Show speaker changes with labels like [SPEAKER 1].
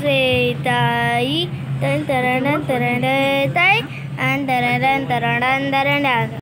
[SPEAKER 1] say tai, tan taran taran tai, and taran taran taran